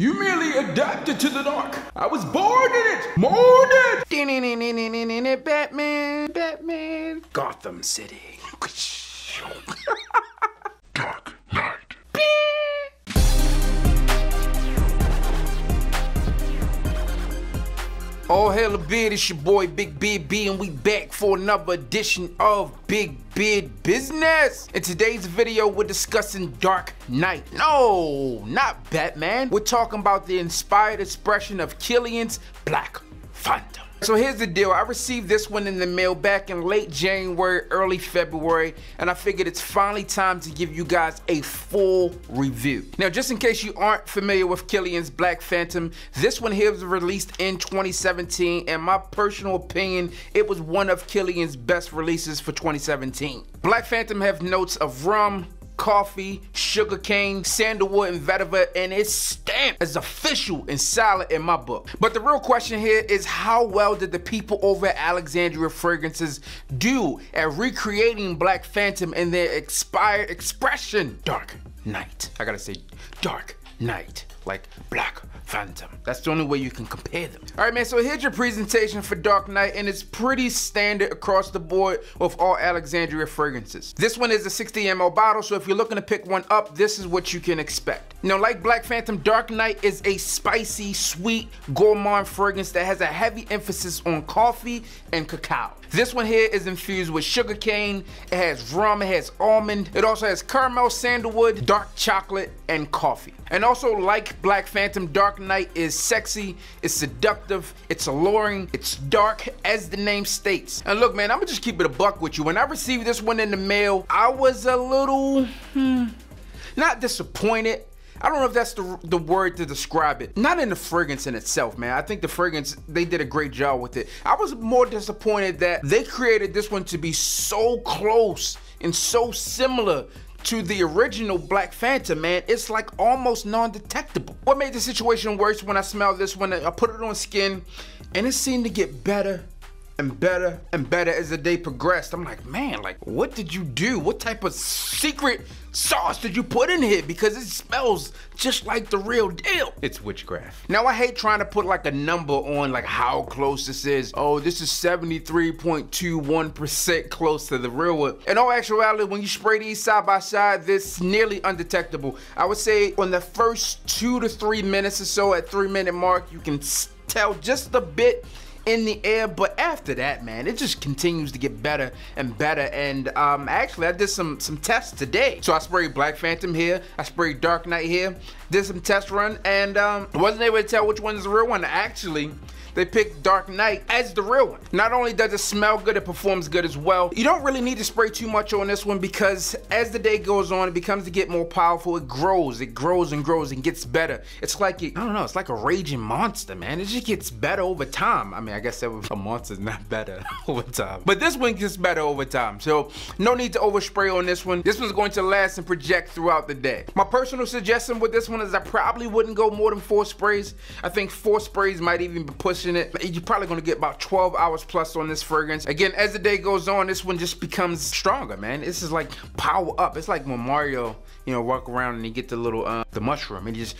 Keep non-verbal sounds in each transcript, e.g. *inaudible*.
You merely adapted to the dark. I was born in it, molded. Batman, Batman, Gotham City. Oh, hell a bit, it's your boy Big Beard B, and we back for another edition of Big Beard Business. In today's video, we're discussing Dark Knight. No, not Batman. We're talking about the inspired expression of Kilian's Black Phantom. So here's the deal. I received this one in the mail back in late January, early February, and I figured it's finally time to give you guys a full review. Now, just in case you aren't familiar with Kilian's Black Phantom, this one here was released in 2017, and my personal opinion, it was one of Kilian's best releases for 2017. Black Phantom have notes of rum, coffee, sugarcane, sandalwood, and vetiver, and it's stamped as official and solid in my book. But the real question here is how well did the people over at Alexandria Fragrances do at recreating Black Phantom in their expired expression? Dark Knight. I gotta say, Dark Knight. Like Black Phantom. That's the only way you can compare them. All right, man, so here's your presentation for Dark Knight, and it's pretty standard across the board with all Alexandria fragrances. This one is a 60 ml bottle, so if you're looking to pick one up, this is what you can expect. Now, like Black Phantom, Dark Knight is a spicy, sweet, gourmand fragrance that has a heavy emphasis on coffee and cacao. This one here is infused with sugarcane, it has rum, it has almond, it also has caramel, sandalwood, dark chocolate, and coffee. And also like Black Phantom, Dark Knight is sexy, it's seductive, it's alluring, it's dark as the name states. And look man, I'm gonna just keep it a buck with you. When I received this one in the mail, I was a little, hmm, not disappointed, I don't know if that's the, the word to describe it. Not in the fragrance in itself, man. I think the fragrance, they did a great job with it. I was more disappointed that they created this one to be so close and so similar to the original Black Phantom, man, it's like almost non-detectable. What made the situation worse when I smelled this one, I put it on skin and it seemed to get better and better and better as the day progressed. I'm like, man, like, what did you do? What type of secret sauce did you put in here? Because it smells just like the real deal. It's witchcraft. Now, I hate trying to put like a number on like how close this is. Oh, this is 73.21% close to the real one. In all actuality, when you spray these side by side, this nearly undetectable. I would say on the first two to three minutes or so at three minute mark, you can tell just a bit in the air but after that man it just continues to get better and better. And um actually i did some some tests today. So i sprayed black phantom here. I sprayed dark knight here. Did some test run and um wasn't able to tell which one is the real one. Actually they picked Dark Knight as the real one. Not only does it smell good, it performs good as well. You don't really need to spray too much on this one because as the day goes on, it becomes to get more powerful. It grows, it grows and grows and gets better. It's like, it, I don't know, it's like a raging monster, man. It just gets better over time. I mean, I guess a monster's *laughs* not better *laughs* over time. But this one gets better over time. So no need to overspray on this one. This one's going to last and project throughout the day. My personal suggestion with this one is I probably wouldn't go more than four sprays. I think four sprays might even be pushing it. You're probably gonna get about 12 hours plus on this fragrance. Again, as the day goes on, this one just becomes stronger, man. This is like power up. It's like when Mario, you know, walk around and he get the little, uh, the mushroom and he just,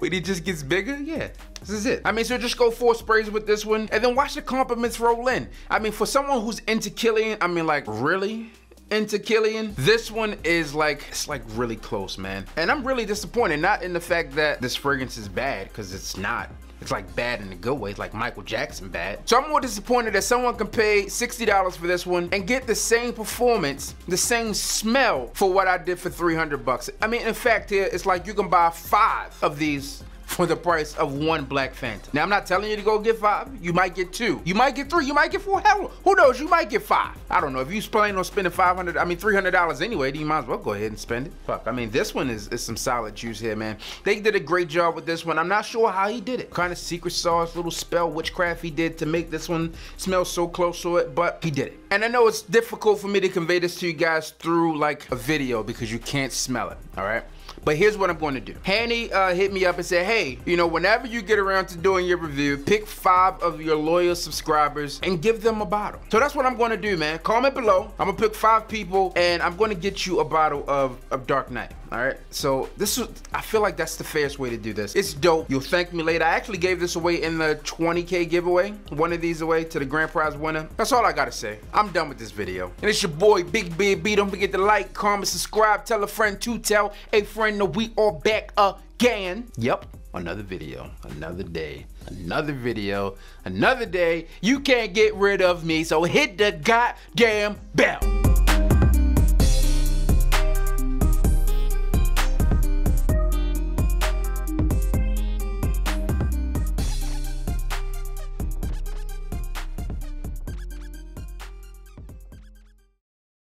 but he just gets bigger. Yeah, this is it. I mean, so just go four sprays with this one and then watch the compliments roll in. I mean, for someone who's into Kilian, I mean, like, really? into Kilian. This one is like, it's like really close, man. And I'm really disappointed, not in the fact that this fragrance is bad, because it's not. It's like bad in a good way. It's like Michael Jackson bad. So I'm more disappointed that someone can pay $60 for this one and get the same performance, the same smell for what I did for 300 bucks. I mean, in fact here, it's like you can buy five of these for the price of one Black Phantom. Now, I'm not telling you to go get five. You might get two. You might get three. You might get four. Hell, who knows? You might get five. I don't know. If you planning on spending 500, I mean, $300 anyway, then you might as well go ahead and spend it. Fuck. I mean, this one is, is some solid juice here, man. They did a great job with this one. I'm not sure how he did it. Kind of secret sauce, little spell witchcraft he did to make this one smell so close to it, but he did it. And I know it's difficult for me to convey this to you guys through like a video because you can't smell it, all right? But here's what I'm going to do. Hanny uh, hit me up and said, hey, you know, whenever you get around to doing your review, pick five of your loyal subscribers and give them a bottle. So that's what I'm going to do, man. Comment below. I'm going to pick five people and I'm going to get you a bottle of, of Dark Knight. All right. So this is, I feel like that's the fairest way to do this. It's dope. You'll thank me later. I actually gave this away in the 20K giveaway. One of these away to the grand prize winner. That's all I gotta say. I'm done with this video. And it's your boy, Big Beard B. Don't forget to like, comment, subscribe, tell a friend to tell a friend that we are back again. Yep. Another video, another day, another video, another day. You can't get rid of me, so hit the goddamn bell.